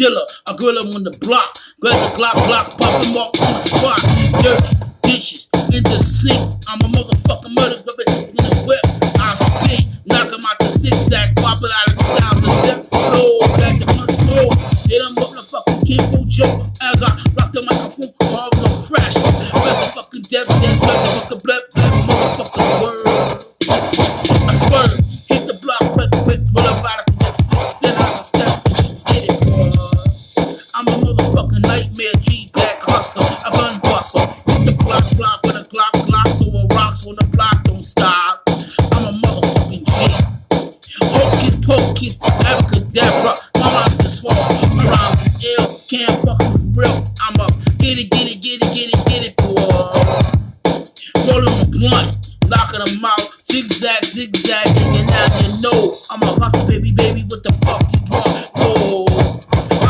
dealer. I grill him on the block. Grab the Glock, Glock, pop him up on the spot. Dirty ditches in the sink. I'm a motherfucking murder knocking them out, zigzag, zigzag, and now you know I'm a hustle, baby, baby, what the fuck you want? Oh,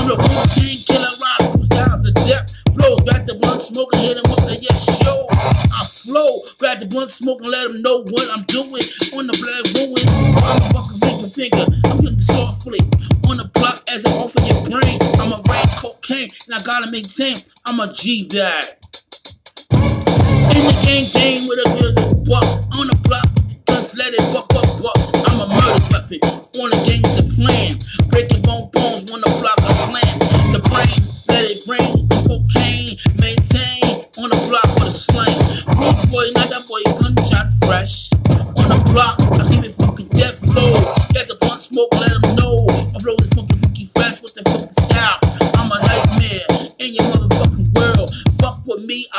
I'm the routine killer, ride who's down the depth. Flows, grab the blunt, smoke and hit him up, and yes, show. I flow, grab the blunt, smoke and let him know what I'm doing. On the black ruin, I'm a fucking finger finger. I'm getting softly on the block as I offer your brain. I'm a rain cocaine, and I gotta maintain. I'm a G bag. Gang, gang with a good buck. On the block,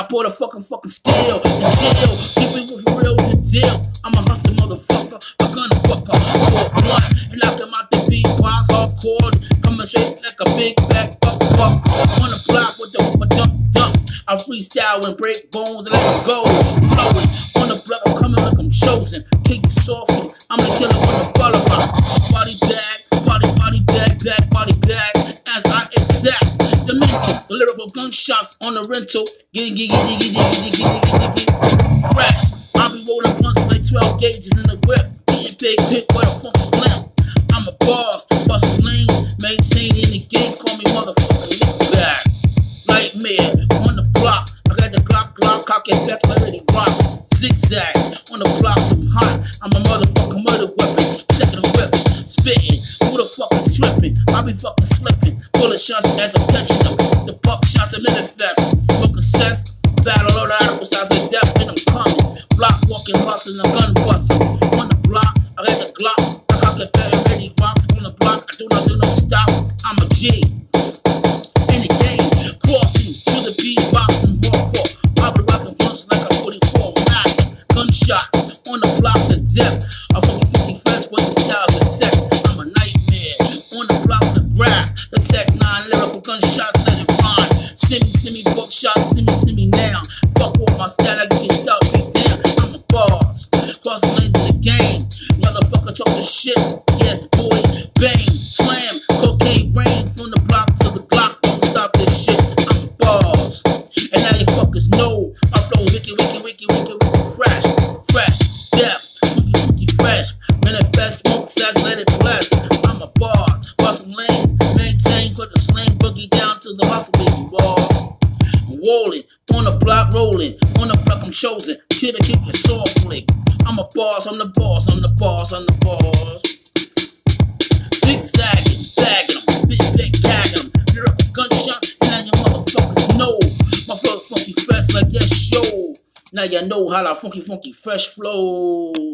I bought a fucking fucking steel in jail. Keep it with real the deal. I'm a hustle motherfucker, a gun fucker, for blunt, and him out the beat. Wise hardcore, coming straight like a big back fuck fuck. On the block with the with dump dump. I freestyle and break bones and let them go. Flowing on the block, I'm coming like I'm chosen. Kick it softly, I'm the killer dimension, gunshots on the rental. Giddy giddy giddy giddy giddy giddy giddy. Fresh, I be rolling blunts like 12 gauges in the whip. Getting big quick with a funky blimp. I'm a boss, busting lanes, maintaining the game. Call me motherfucking back. Nightmare on the block. I got the Glock, Glock, cock it back, it rock. Zigzag on the block, I'm hot. I'm a motherfucking murder weapon. Taking a whip, spitting. Who the fuck is slipping? I be fucking slipping. Bullet shots as I'm catching G rolling, on the block I'm chosen. Kid to keep it softly. I'm a boss, I'm the boss, I'm the boss, I'm the boss. Zigzagging, bagging them, spit big tagging them. Lyrical gunshot, now you motherfuckers know. My flow funky fresh like that show. Now you know how that funky, funky, fresh flow.